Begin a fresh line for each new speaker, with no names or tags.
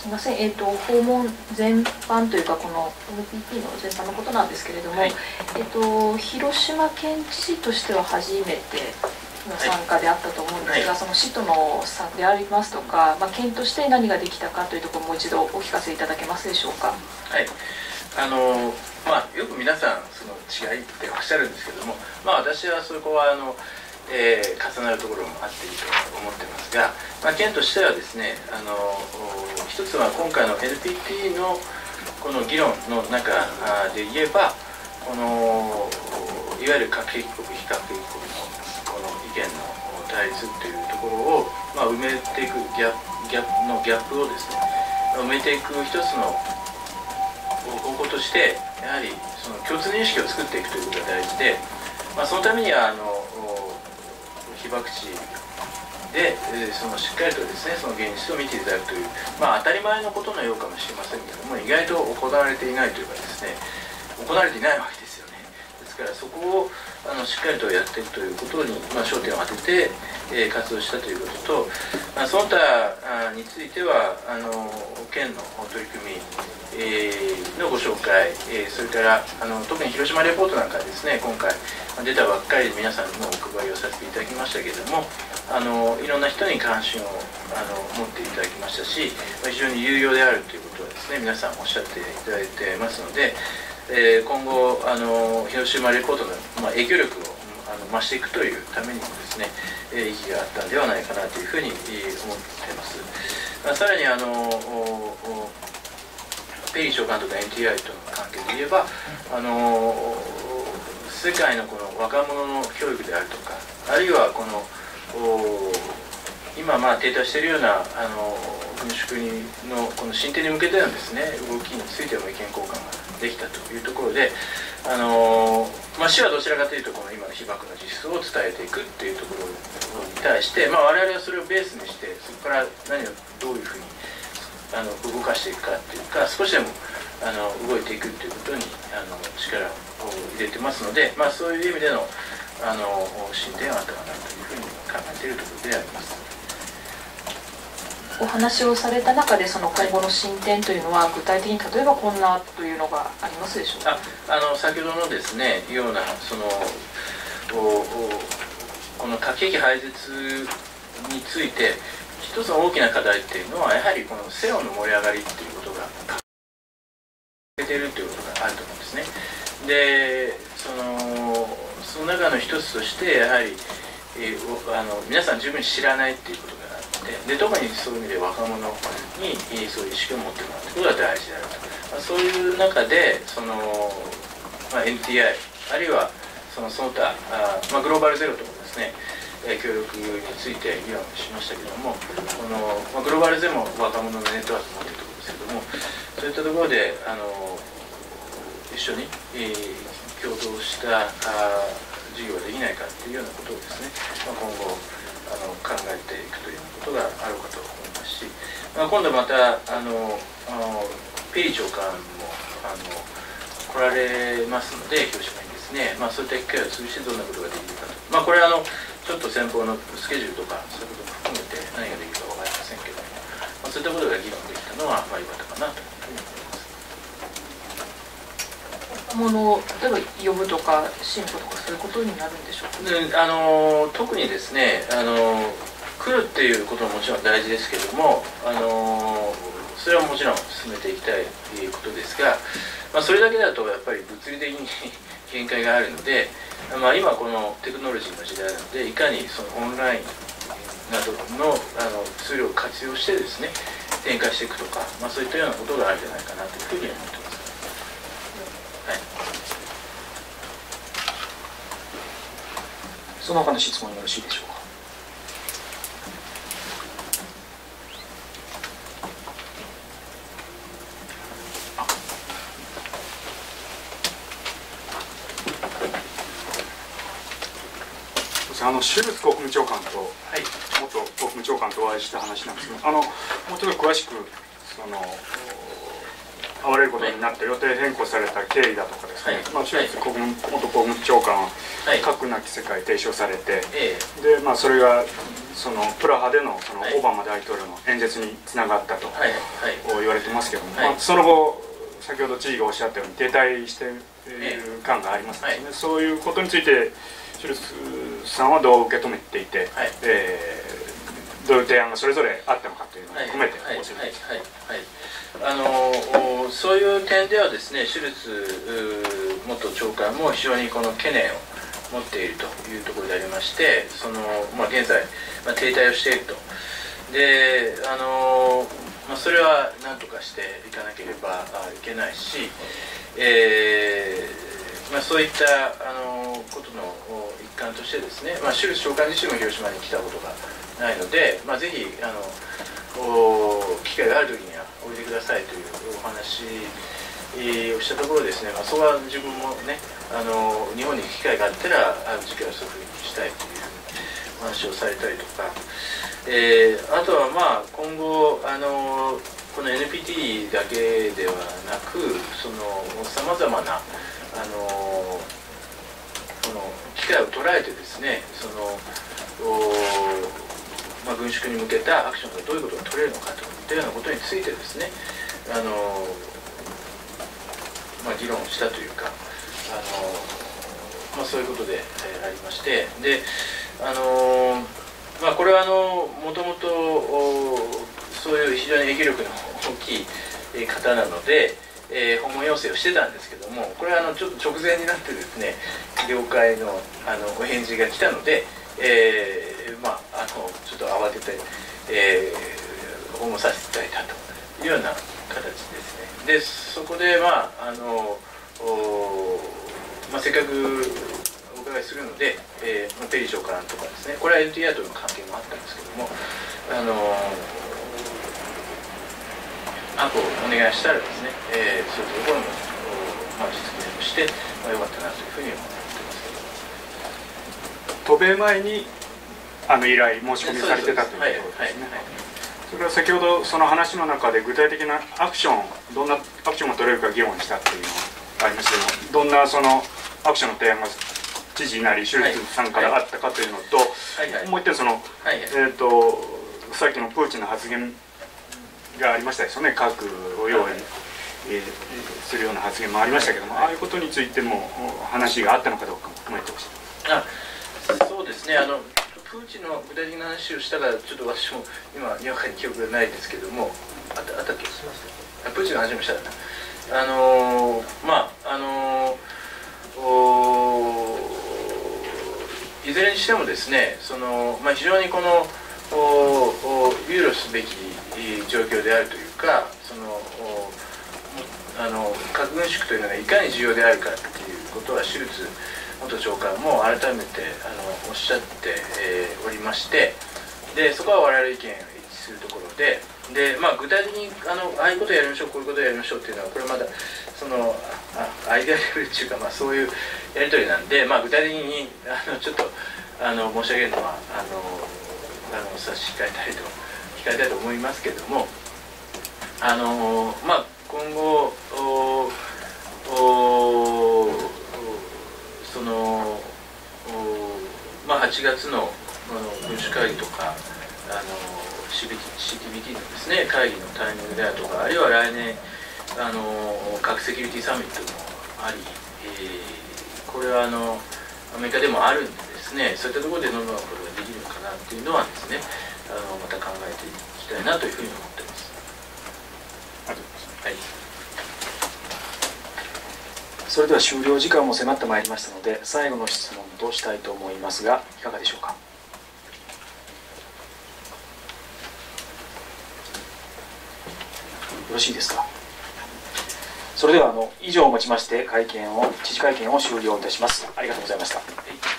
すみません、えーと、訪問全般というかこの NPT の全般のことなんですけれども、はい、えーと、広島県知事としては初めての参加であったと思うんですが、はい、その市との差でありますとか、まあ、県として何ができたかというところもう一度お聞かせいただけますでしょうか？
はい。あのまあ、よく皆さんその違いっておっしゃるんですけども、まあ、私はそこはあのえー、重なるところもあっていいと思ってますが、まあ、県としてはですねあの一つは今回の NPT のこの議論の中で言えばこのいわゆる核兵器国非核兵器国のこの意見の対立というところを、まあ、埋めていくギャギャップのギャップをですね埋めていく一つの方法としてやはりその共通認識を作っていくということが大事で、まあ、そのためにはあの被爆地で、え、そのしっかりとですねその現実を見ていただくという、まあ、当たり前のことのようかもしれませんけども意外と行われていないというかですね行われていないわけですからそこをあのしっかりとやっていくということに、まあ、焦点を当てて、えー、活動したということと、まあ、その他についてはあの県の取り組みえー、のご紹介、えー、それからあの特に広島レポートなんかですね今回出たばっかりで皆さんにもお配りをさせていただきましたけれどもあのいろんな人に関心をあの持っていただきましたし非常に有用であるということはですね皆さんおっしゃっていただいてますので、えー、今後あの広島レポートの、まあ、影響力をあの増していくというためにもですね、えー、意義があったんではないかなというふうに思っています。まあ、さらにあのペリー長官とか NTI との関係で言えば、あの世界のこの若者の教育であるとかあるいはこの今まあ停滞しているようなあの軍縮のこの進展に向けてのですね動きについても意見交換ができたというところであの、まあ、市はどちらかというとこの今の被爆の実相を伝えていくっていうところに対して、まあ、我々はそれをベースにしてそこから何をどういうふうにあの動かしていくかっていうか少しでもあの動いていくっていうことにあの力を入れてますので、まあ、そういう意味でのあの進展はあったかなというふうに考えているところであります。
お話をされた中でその今後の進展というのは具体的に例えばこんなというのがありますでしょうか？
あの先ほどのですねようなそのこの核兵器廃絶について一つの大きな課題っていうのはやはりこのセオの盛り上がりっていうことが出てるっていうことがあると思うんですね。でそのその中の一つとしてやはり、えー、あの皆さん十分知らないっていうことがあってで特にそういう意味で若者に、そういう意識を持ってもらうことが大事であると、まあ、そういう中でその、まあ、NTI あるいはそのその他あ、まあ、グローバルゼロとかですね。協力について議論しましたけどもこの、まあ、グローバルゼロも若者のネットワークを持っているところですけどもそういったところであの一緒に、えー、共同したあ事業ができないかっていうようなことをですね、まあ、今後あの考えていくということがあろうかと思いますし、まあ、今度またあのあのペリー長官もあの来られますので広島にですね、まあ、そういった機会を通じてどんなことができるかと、まあ、これはあのちょっと先方のスケジュールとかそういうことも含めて何ができるか分かりませんけども、まあ、そういったことが議論できたのはまあ良かったかなというふうに
思います。もの例えば呼ぶとか進歩とかそういうことになるんでしょうか、
ね、あの特にですねあの来るっていうことももちろん大事ですけれどもあのそれはもちろん進めていきたいということですが、まあ、それだけだとやっぱり物理的に 限界があるのでまあ、今このテクノロジーの時代なのでいかにそのオンラインなどのあのツールを活用してですね展開していくとか、まあ、そういったようなことがあるんじゃないかなというふうに思ってます。はい、
その他の質問よろしいでしょうか？あのシュルツ国務長官と、はい、元国務長官とお会いした話なんですけどあのもうちょっと詳しくその会われることになって予定変更された経緯だとかですね、
はい。
まあ、シュルツ国務元国務長官は
はい。
核なき世界提唱されて、
え
でまあ、それがそのプラハでのその
はい。
オバマ大統領の演説につながったと
えはい。はい。
言われてますけども、
はい。
まあ、その後先ほど知事がおっしゃったように停滞している感がありますね。
はい。
そういうことについてシュルツさんはどう受け止めていて、
はい。
えーどういう提案がそれぞれあったのかというのをめて教えてください。
あのおそういう点ではですねシュルツう元長官も非常にこの懸念を持っているというところでありましてその、まあ、現在、まあ、停滞をしていると。であの、まあ、それは何とかしていかなければあいけないし、えーまあ、そういったあのことの一環としてですね、まあ、シュルツ長官自身も広島に来たことがないので、まあ、ぜひあのお機会がある時にはおいでくださいというお話をしたところですね、まあ、そこは自分もねあの日本に行く機会があったらあの次回はそういうふうにしたいという話をされたりとか、えーあとはまあ今後あのこの NPT だけではなくさまざまなあのこの機会を捉えてですねそのまあ、軍縮に向けたアクションがどういうことが取れるのかといったようなことについてですねあの、まあ、議論したというかあの、まあ、そういうことで、えーありましてであの、まあ、これはもともとそういう非常に影響力の大きい方なので、えー訪問要請をしてたんですけどもこれはあのちょっと直前になってですね了解のあのお返事が来たので、えーまああのちょっと慌てて、えー訪問させていただいたというような形ですね。でそこでまああのおまあ、せっかくお伺いするので、えーペリー長官とかですねこれは LTR との関係もあったんですけどもあのアポをお願いしたらですね、えーそういうところも、おまあ、実現をして、まあ、よかったなというふうに思ってます
渡米前にあの依頼申し込みされてたということ
はい
です。ね、
はい
それは先ほどその話の中で具体的なアクションどんなアクションが取れるか議論したっていうのがありましたけどどんなそのアクションの提案が知事なりシュルツさんからあったかというのと、もう一点その、えー、とさっきのプーチンの発言がありましたですよね核を用意、えーするような発言もありましたけども、ああいうことについてもお話があったのかどうかも含めてほしい。
あそうですね。あのプーチンの具体的な話をしたらちょっと私も今にわかに記憶がないですけどもあったあったっけすみませんあプーチンの話もしたらな。あのーまああのーおーいずれにしてもですねその、まあ、非常にこの憂慮すべき状況であるというかそのあの核軍縮というのがいかに重要であるかっていうことはシュルツ元長官も改めてあのおっしゃって、えーおりましてでそこは我々意見が一致するところでで、まあ、具体的にあのああいうことをやりましょうこういうことをやりましょうっていうのはこれまだそのあアイデアレベルっていうか、まあ、そういうやり取りなんで、まあ、具体的にあのちょっとあの申し上げるのはあのあの差し控えたいと控えたいと思いますけれどもあのまあ今後そのまあ8月のあの軍主会議とかあの CTBT のですね会議のタイミングであるとかあるいは来年あの核セキュリティサミットもあり、えーこれはあのアメリカでもあるんでですねそういったところでどんなことができるのかなっていうのはですねあのまた考えていきたいなというふうに思って
います。
はい。
それでは終了時間も迫ってまいりましたので最後の質問としたいと思いますがいかがでしょうか？よろしいですか？それではあの以上をもちまして会見を知事会見を終了いたします。ありがとうございました。
はい